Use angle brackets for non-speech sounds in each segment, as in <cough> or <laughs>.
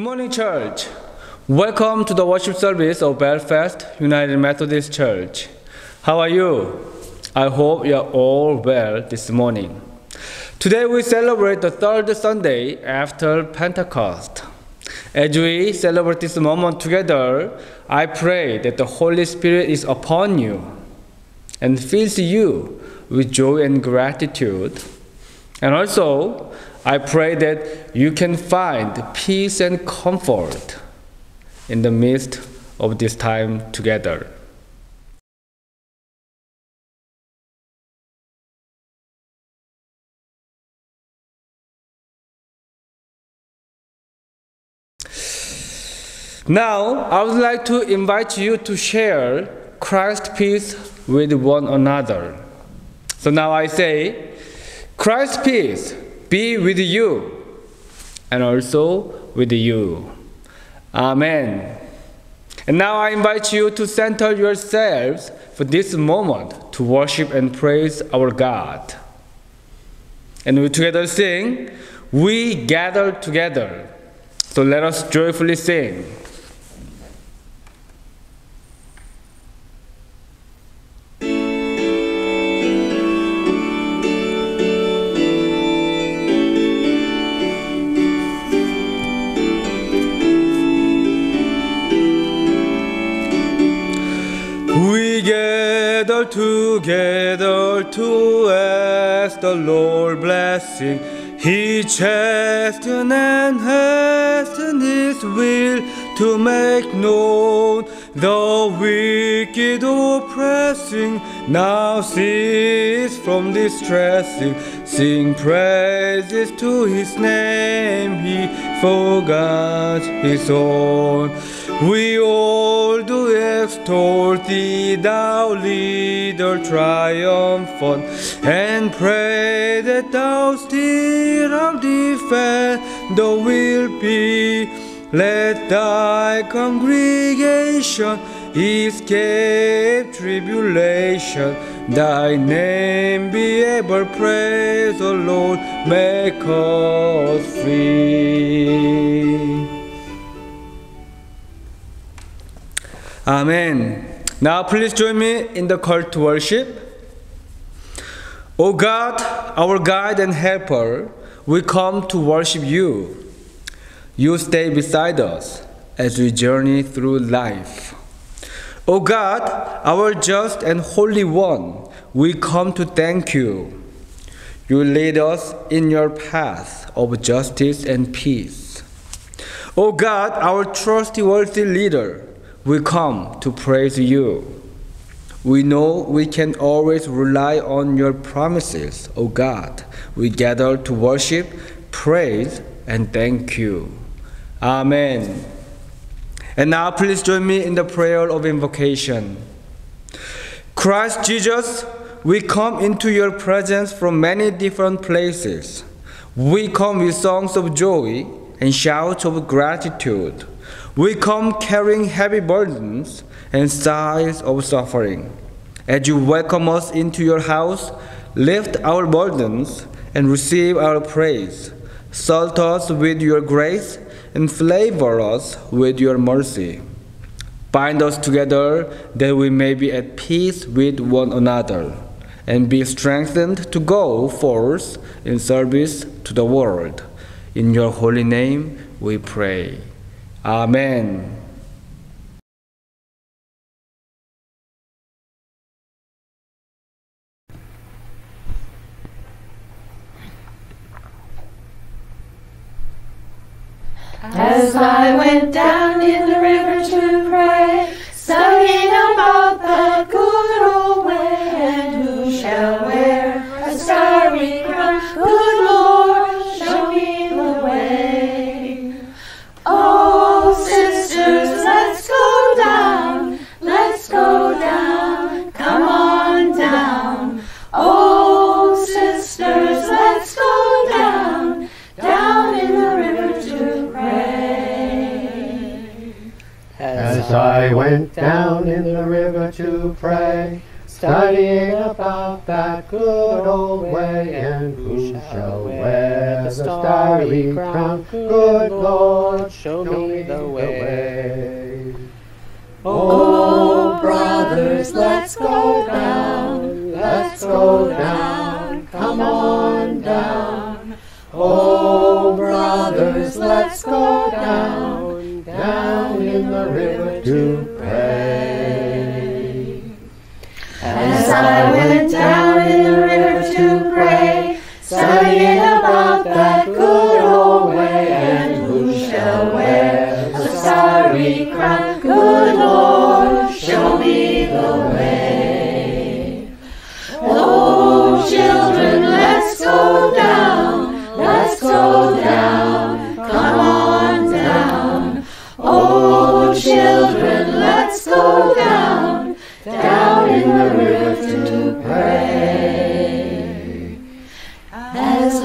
Good morning, church. Welcome to the worship service of Belfast United Methodist Church. How are you? I hope you are all well this morning. Today we celebrate the third Sunday after Pentecost. As we celebrate this moment together, I pray that the Holy Spirit is upon you and fills you with joy and gratitude. And also, I pray that you can find peace and comfort in the midst of this time together. Now, I would like to invite you to share Christ's peace with one another. So now I say, Christ's peace be with you and also with you. Amen. And now I invite you to center yourselves for this moment to worship and praise our God. And we together sing, We gather together. So let us joyfully sing. Together to ask the Lord blessing. He chasten and hasten His will to make known the wicked oppressing. Now cease from distressing. Sing praises to His name. He forgot His own. We all do extol thee, thou leader triumphant, and pray that thou still our defender will be. Let thy congregation escape tribulation. Thy name be ever praised, O Lord, make us free. Amen. Now please join me in the call to worship. O God, our guide and helper, we come to worship you. You stay beside us as we journey through life. O God, our just and holy one, we come to thank you. You lead us in your path of justice and peace. O God, our trustworthy leader, we come to praise you. We know we can always rely on your promises, O God. We gather to worship, praise, and thank you. Amen. And now please join me in the prayer of invocation. Christ Jesus, we come into your presence from many different places. We come with songs of joy and shouts of gratitude. We come carrying heavy burdens and sighs of suffering. As you welcome us into your house, lift our burdens and receive our praise. Salt us with your grace and flavor us with your mercy. Bind us together that we may be at peace with one another and be strengthened to go forth in service to the world. In your holy name we pray. Amen. As I went down in the river to pray, studying I went down in the river to pray, studying about that good old way, and who shall wear the starry crown? Good Lord, show me the way. Oh, brothers, let's go down, let's go down, come on down. Oh, brothers, let's go down, down in the river to pray. As I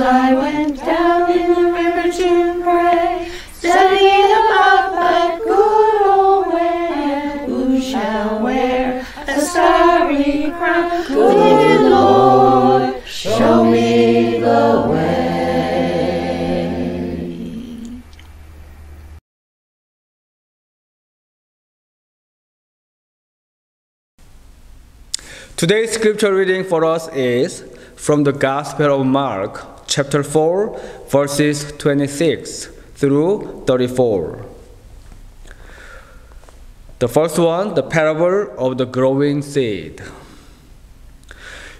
I went down in the river to pray, studying about that good old way, who shall wear a starry crown? Good Lord, show me the way. Today's scripture reading for us is from the Gospel of Mark, chapter 4, verses 26 through 34. The first one, the parable of the growing seed.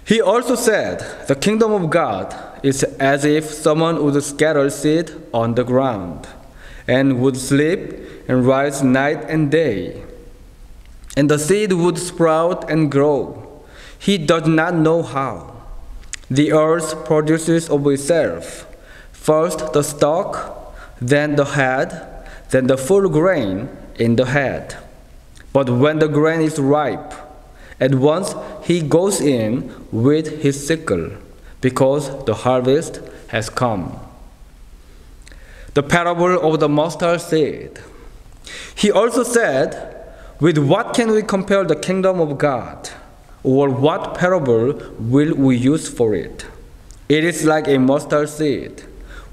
He also said, The kingdom of God is as if someone would scatter seed on the ground, and would sleep and rise night and day. And the seed would sprout and grow. He does not know how. The earth produces of itself first the stalk, then the head, then the full grain in the head. But when the grain is ripe, at once he goes in with his sickle, because the harvest has come. The parable of the mustard seed. He also said, With what can we compare the kingdom of God? Or what parable will we use for it? It is like a mustard seed,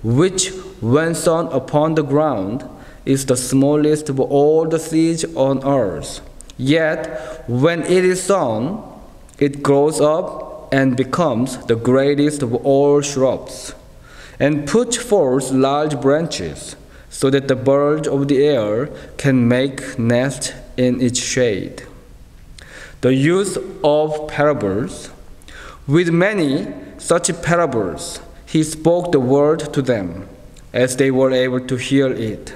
which, when sown upon the ground, is the smallest of all the seeds on earth. Yet, when it is sown, it grows up and becomes the greatest of all shrubs, and puts forth large branches, so that the birds of the air can make nests in its shade. The use of parables. With many such parables, he spoke the word to them, as they were able to hear it.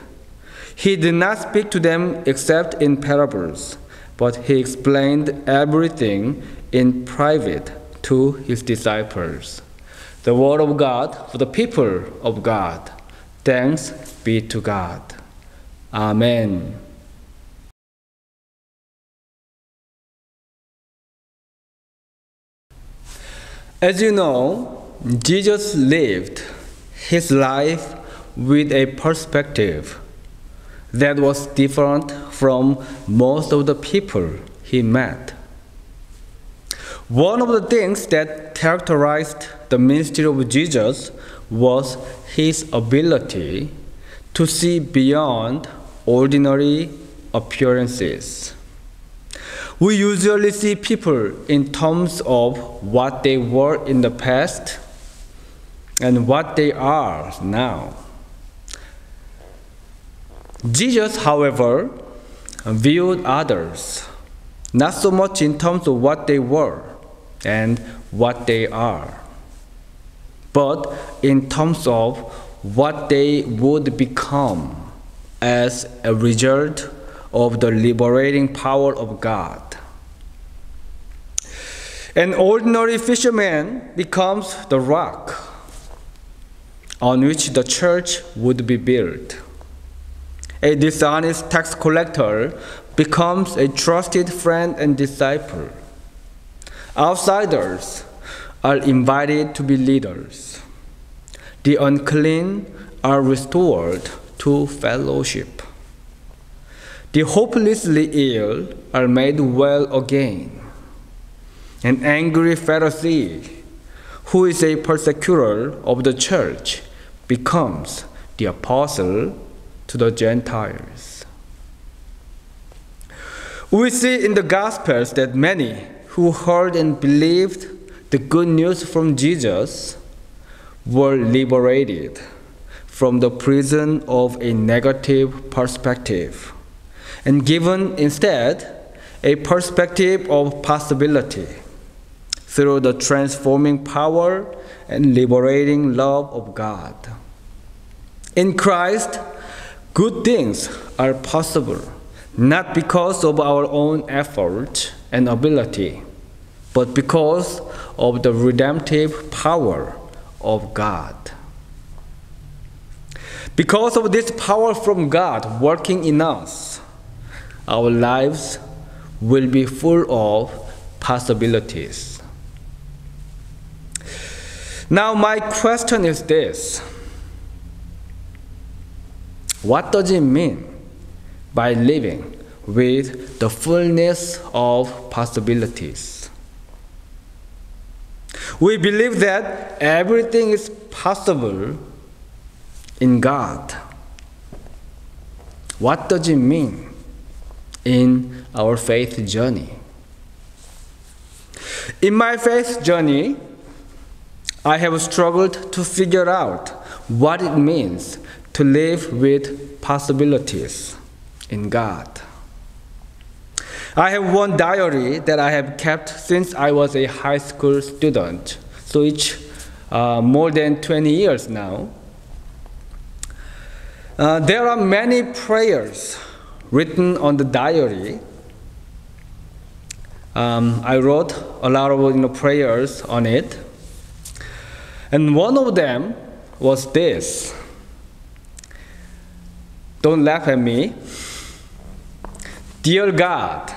He did not speak to them except in parables, but he explained everything in private to his disciples. The word of God for the people of God. Thanks be to God. Amen. As you know, Jesus lived his life with a perspective that was different from most of the people he met. One of the things that characterized the ministry of Jesus was his ability to see beyond ordinary appearances. We usually see people in terms of what they were in the past and what they are now. Jesus, however, viewed others not so much in terms of what they were and what they are, but in terms of what they would become as a result of the liberating power of God. An ordinary fisherman becomes the rock on which the church would be built. A dishonest tax collector becomes a trusted friend and disciple. Outsiders are invited to be leaders. The unclean are restored to fellowship. The hopelessly ill are made well again. an angry Pharisee who is a persecutor of the church becomes the apostle to the Gentiles. We see in the Gospels that many who heard and believed the good news from Jesus were liberated from the prison of a negative perspective and given instead a perspective of possibility through the transforming power and liberating love of God. In Christ, good things are possible, not because of our own effort and ability, but because of the redemptive power of God. Because of this power from God working in us, our lives will be full of possibilities. Now, my question is this What does it mean by living with the fullness of possibilities? We believe that everything is possible in God. What does it mean in our faith journey? In my faith journey, I have struggled to figure out what it means to live with possibilities in God. I have one diary that I have kept since I was a high school student, so it's uh, more than 20 years now. Uh, there are many prayers written on the diary. Um, I wrote a lot of you know, prayers on it. And one of them was this Don't laugh at me. Dear God,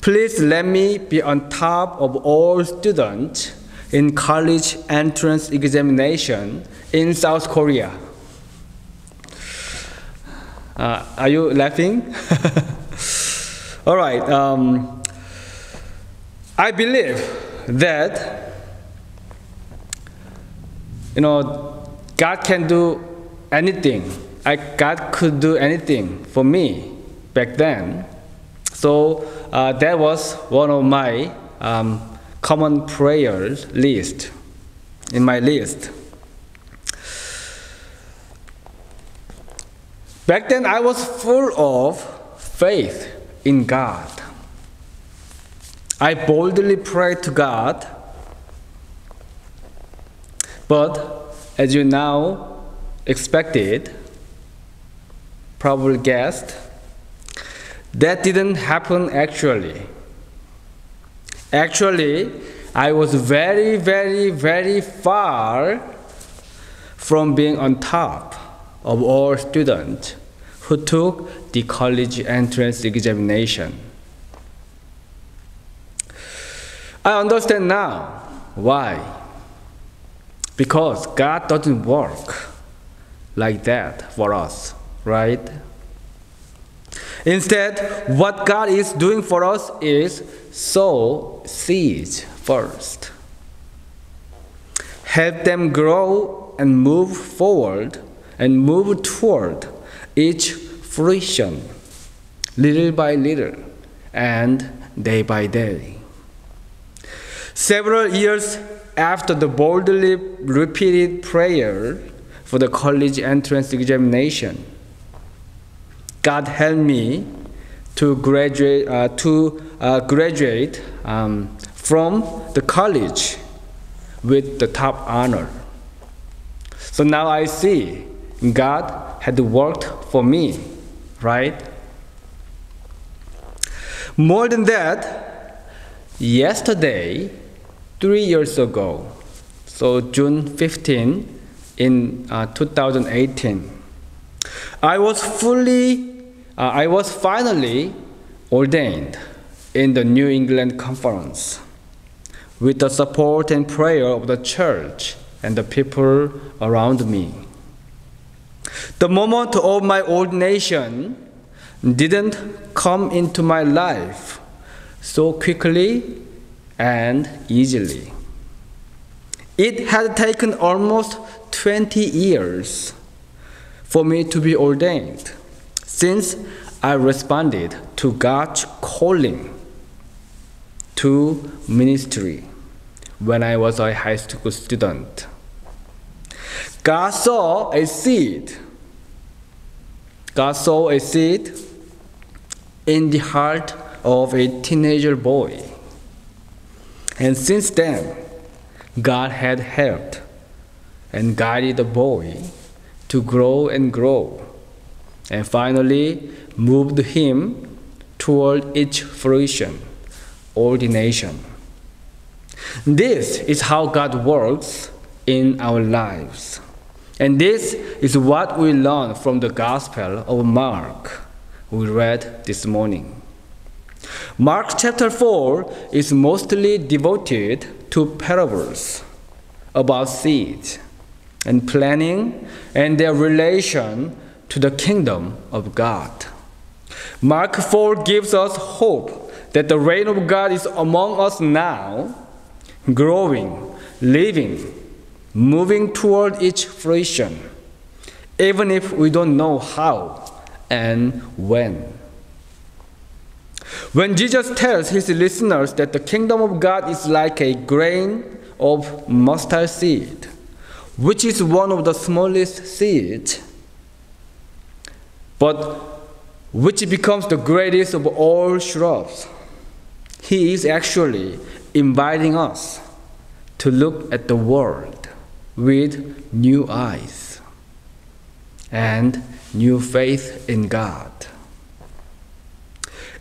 please let me be on top of all students in college entrance examination in South Korea. Uh, are you laughing? <laughs> all right. Um, I believe that you know, God can do anything. I, God could do anything for me back then. So uh, that was one of my um, common prayers list in my list. Back then, I was full of faith in God. I boldly prayed to God but as you now expected, probably guessed, that didn't happen actually. Actually, I was very, very, very far from being on top of all students who took the college entrance examination. I understand now why. Because God doesn't work like that for us, right? Instead, what God is doing for us is sow seeds first. Help them grow and move forward and move toward each fruition, little by little and day by day. Several years after the boldly repeated prayer for the college entrance examination, God helped me to graduate, uh, to, uh, graduate um, from the college with the top honor. So now I see God had worked for me, right? More than that, yesterday, three years ago, so June 15 in uh, 2018, I was fully, uh, I was finally ordained in the New England Conference with the support and prayer of the church and the people around me. The moment of my ordination didn't come into my life so quickly and easily. It had taken almost 20 years for me to be ordained since I responded to God's calling to ministry when I was a high school student. God saw a seed. God saw a seed in the heart of a teenager boy. And since then, God had helped and guided the boy to grow and grow, and finally moved him toward its fruition, ordination. This is how God works in our lives. And this is what we learn from the Gospel of Mark we read this morning. Mark chapter 4 is mostly devoted to parables about seeds and planning and their relation to the kingdom of God. Mark 4 gives us hope that the reign of God is among us now, growing, living, moving toward its fruition, even if we don't know how and when. When Jesus tells his listeners that the kingdom of God is like a grain of mustard seed, which is one of the smallest seeds, but which becomes the greatest of all shrubs, he is actually inviting us to look at the world with new eyes and new faith in God.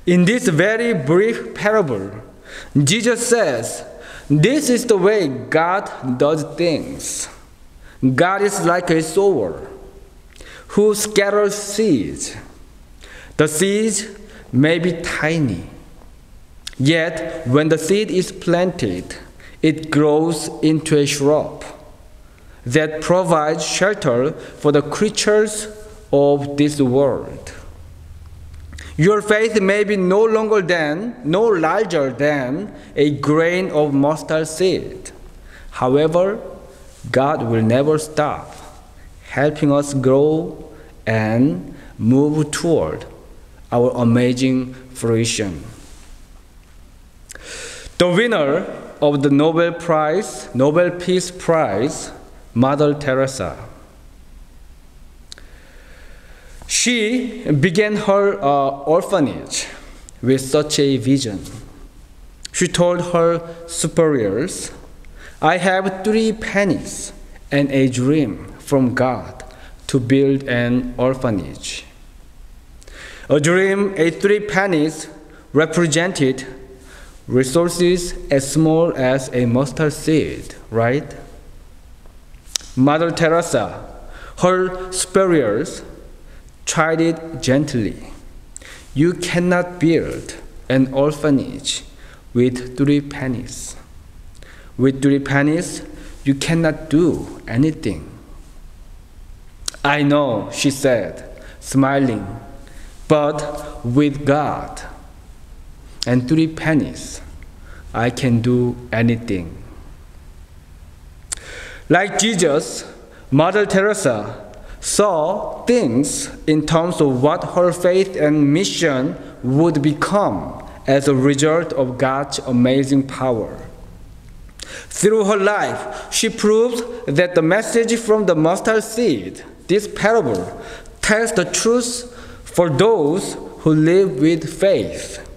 In this very brief parable, Jesus says, This is the way God does things. God is like a sower who scatters seeds. The seeds may be tiny, yet when the seed is planted, it grows into a shrub that provides shelter for the creatures of this world. Your faith may be no longer than, no larger than a grain of mustard seed. However, God will never stop helping us grow and move toward our amazing fruition. The winner of the Nobel Prize, Nobel Peace Prize, Mother Teresa. She began her uh, orphanage with such a vision. She told her superiors, I have three pennies and a dream from God to build an orphanage. A dream, a three pennies represented resources as small as a mustard seed, right? Mother Teresa, her superiors, tried it gently. You cannot build an orphanage with three pennies. With three pennies, you cannot do anything. I know, she said, smiling, but with God and three pennies, I can do anything. Like Jesus, Mother Teresa saw things in terms of what her faith and mission would become as a result of God's amazing power. Through her life, she proved that the message from the mustard seed, this parable, tells the truth for those who live with faith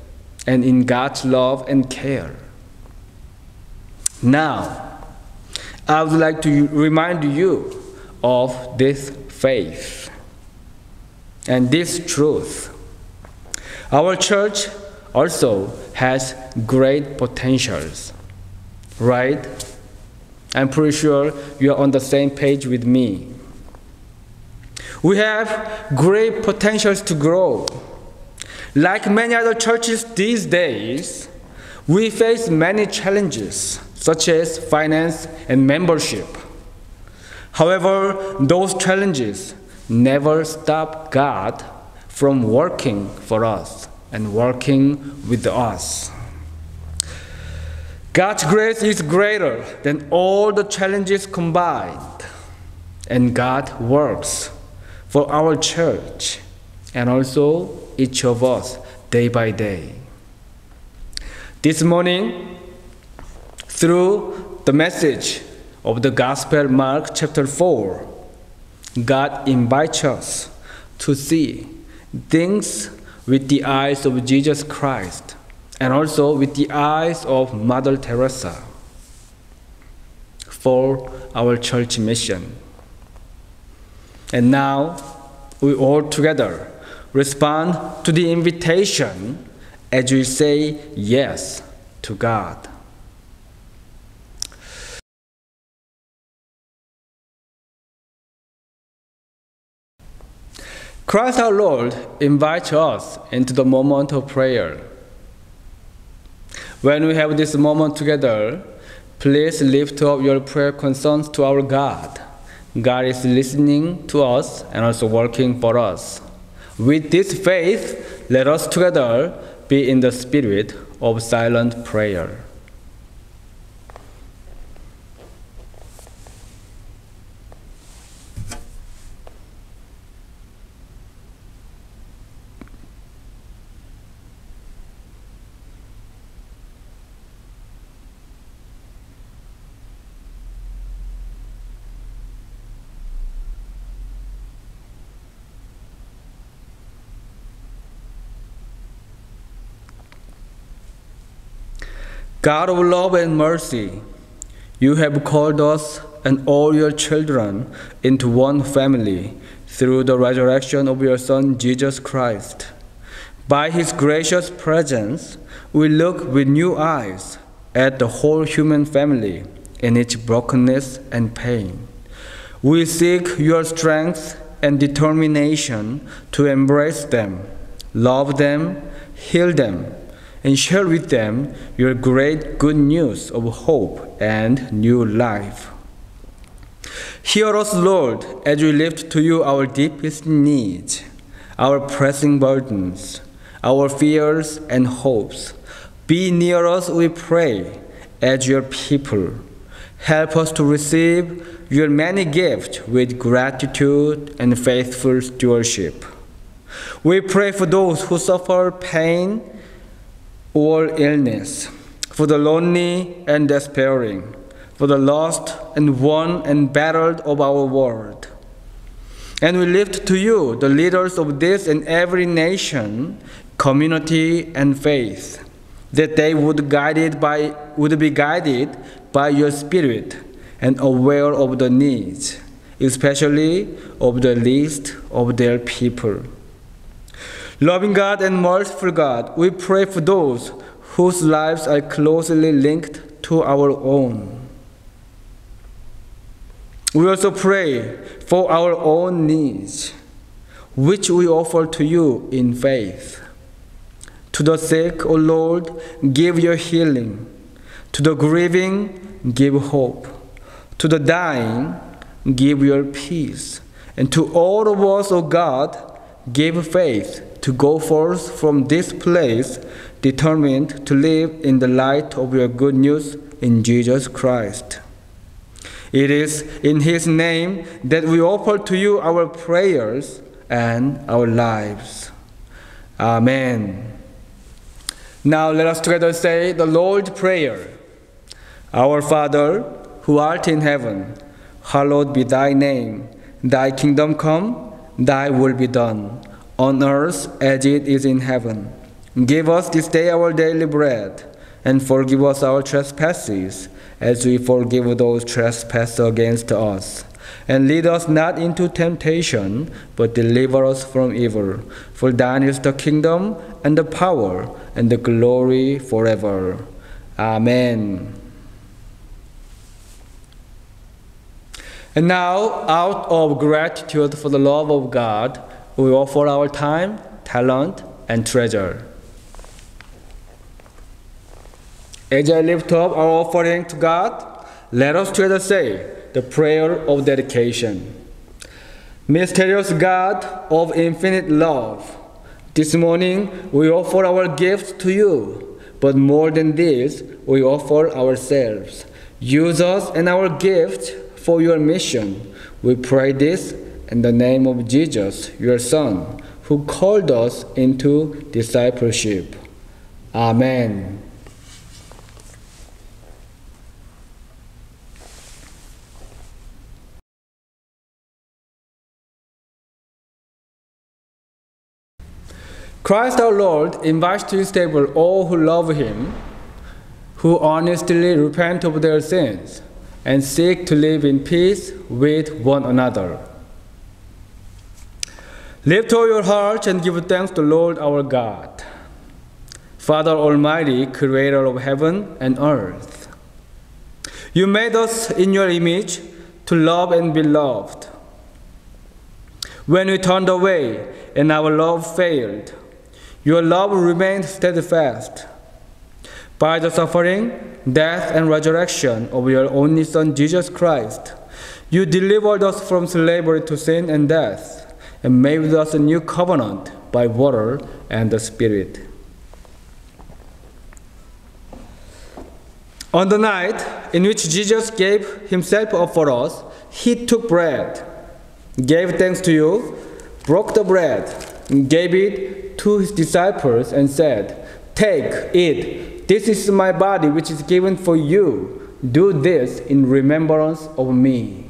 and in God's love and care. Now, I would like to remind you of this faith and this truth. Our church also has great potentials, right? I'm pretty sure you're on the same page with me. We have great potentials to grow. Like many other churches these days, we face many challenges such as finance and membership. However, those challenges never stop God from working for us and working with us. God's grace is greater than all the challenges combined, and God works for our church and also each of us day by day. This morning, through the message of the Gospel Mark chapter 4, God invites us to see things with the eyes of Jesus Christ and also with the eyes of Mother Teresa for our church mission. And now we all together respond to the invitation as we say yes to God. Christ our Lord invites us into the moment of prayer. When we have this moment together, please lift up your prayer concerns to our God. God is listening to us and also working for us. With this faith, let us together be in the spirit of silent prayer. God of love and mercy, you have called us and all your children into one family through the resurrection of your Son, Jesus Christ. By his gracious presence, we look with new eyes at the whole human family in its brokenness and pain. We seek your strength and determination to embrace them, love them, heal them, and share with them your great good news of hope and new life. Hear us, Lord, as we lift to you our deepest needs, our pressing burdens, our fears and hopes. Be near us, we pray, as your people. Help us to receive your many gifts with gratitude and faithful stewardship. We pray for those who suffer pain or illness, for the lonely and despairing, for the lost and won and battled of our world. And we lift to you the leaders of this and every nation, community, and faith, that they would guided by would be guided by your spirit and aware of the needs, especially of the least of their people. Loving God and merciful God, we pray for those whose lives are closely linked to our own. We also pray for our own needs, which we offer to you in faith. To the sick, O Lord, give your healing. To the grieving, give hope. To the dying, give your peace. And to all of us, O God, give faith to go forth from this place determined to live in the light of your good news in Jesus Christ. It is in His name that we offer to you our prayers and our lives. Amen. Now let us together say the Lord's Prayer. Our Father, who art in heaven, hallowed be thy name. Thy kingdom come, thy will be done, on earth as it is in heaven. Give us this day our daily bread, and forgive us our trespasses, as we forgive those trespass against us. And lead us not into temptation, but deliver us from evil. For thine is the kingdom, and the power, and the glory forever. Amen. And now, out of gratitude for the love of God, we offer our time, talent, and treasure. As I lift up our offering to God, let us together say the prayer of dedication. Mysterious God of infinite love, this morning we offer our gifts to you. but more than this, we offer ourselves. Use us and our gifts for your mission. We pray this in the name of Jesus, your Son, who called us into discipleship. Amen. Christ our Lord invites to his table all who love him, who honestly repent of their sins, and seek to live in peace with one another. Lift all your hearts and give thanks to Lord our God. Father Almighty, creator of heaven and earth. You made us in your image to love and be loved. When we turned away and our love failed, your love remained steadfast. By the suffering, death, and resurrection of your only Son, Jesus Christ, you delivered us from slavery to sin and death, and made with us a new covenant by water and the Spirit. On the night in which Jesus gave himself up for us, he took bread, gave thanks to you, broke the bread, gave it to his disciples and said, Take, it. this is my body which is given for you. Do this in remembrance of me.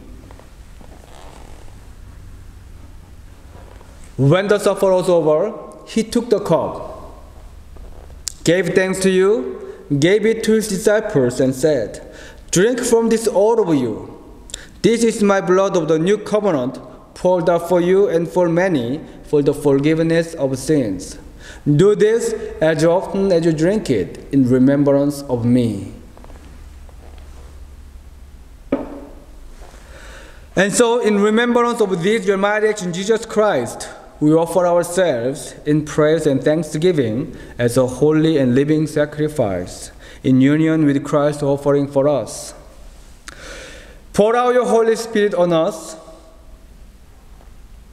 When the supper was over, he took the cup, gave thanks to you, gave it to his disciples, and said, Drink from this, all of you. This is my blood of the new covenant, poured out for you and for many for the forgiveness of sins. Do this as often as you drink it in remembrance of me. And so, in remembrance of this, your marriage in Jesus Christ, we offer ourselves in praise and thanksgiving as a holy and living sacrifice in union with Christ's offering for us. Pour out your Holy Spirit on us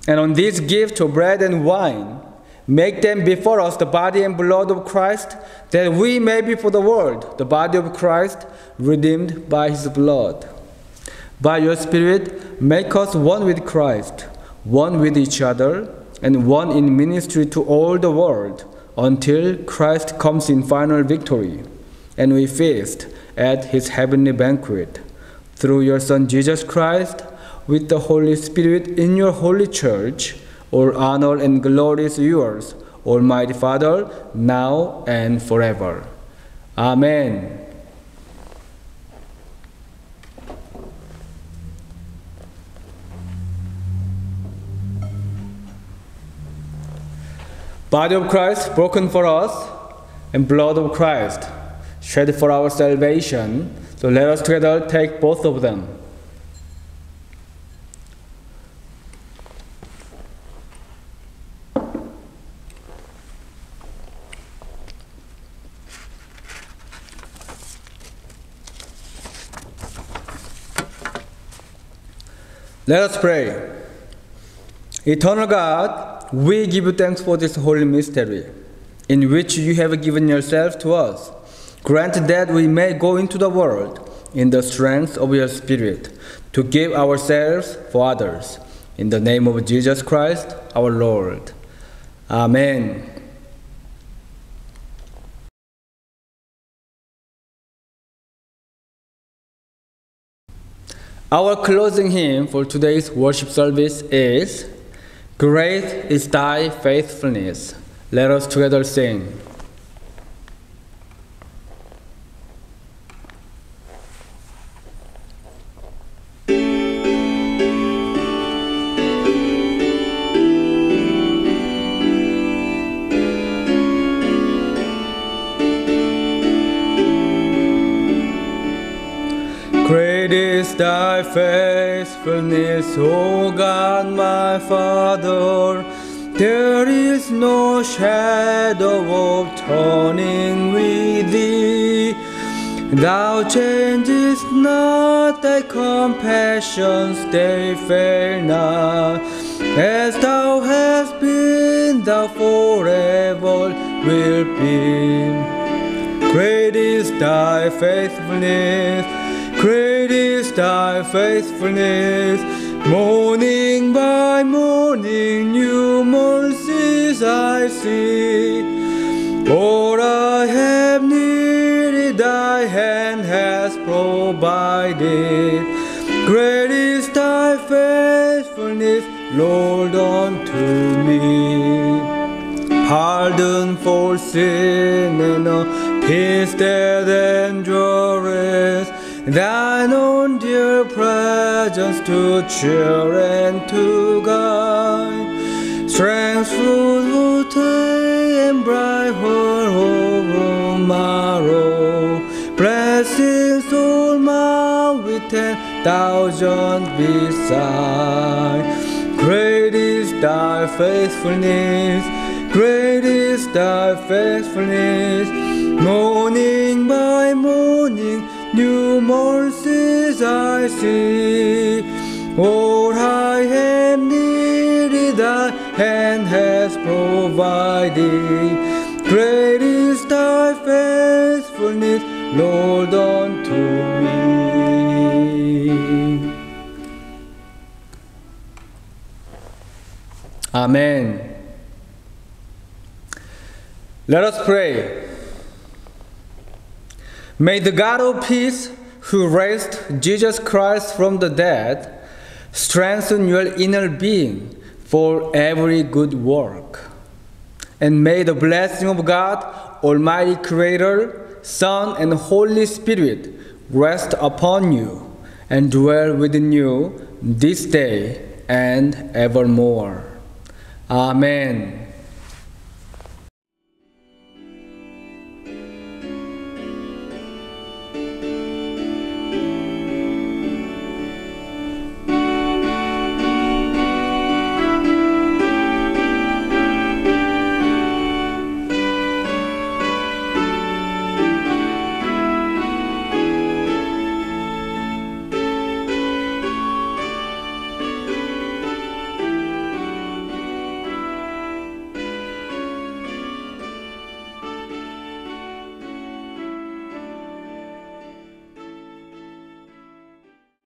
and on this gift of bread and wine, make them before us the body and blood of Christ, that we may be for the world the body of Christ, redeemed by his blood. By your Spirit, make us one with Christ, one with each other, and one in ministry to all the world, until Christ comes in final victory, and we feast at his heavenly banquet. Through your Son Jesus Christ, with the Holy Spirit in your holy church, all honor and glory is yours, Almighty Father, now and forever. Amen. Body of Christ broken for us, and blood of Christ shed for our salvation. So let us together take both of them. Let us pray. Eternal God, we give you thanks for this holy mystery, in which you have given yourself to us. Grant that we may go into the world in the strength of your Spirit, to give ourselves for others. In the name of Jesus Christ, our Lord. Amen. Our closing hymn for today's worship service is Great is Thy Faithfulness. Let us together sing. Thy faithfulness, O God my Father. There is no shadow of turning with thee. Thou changest not thy compassions, they fail not. As thou hast been, thou forever will be. Great is thy faithfulness. Great is thy faithfulness. Morning by morning, new mercies I see. All I have needed, thy hand has provided. Great is thy faithfulness, Lord, unto me. Pardon for sin and a peace that endures. Thine own dear presence to cheer and to guide. Strength through the day and bright whole tomorrow. Blessings all my with ten thousand beside. Great is thy faithfulness. Great is thy faithfulness. Morning by morning, new mercies I see. All I have needed, thy hand has provided. Great is thy faithfulness, Lord, unto me. Amen. Let us pray. May the God of peace, who raised Jesus Christ from the dead, strengthen your inner being for every good work. And may the blessing of God, Almighty Creator, Son, and Holy Spirit rest upon you and dwell within you this day and evermore. Amen.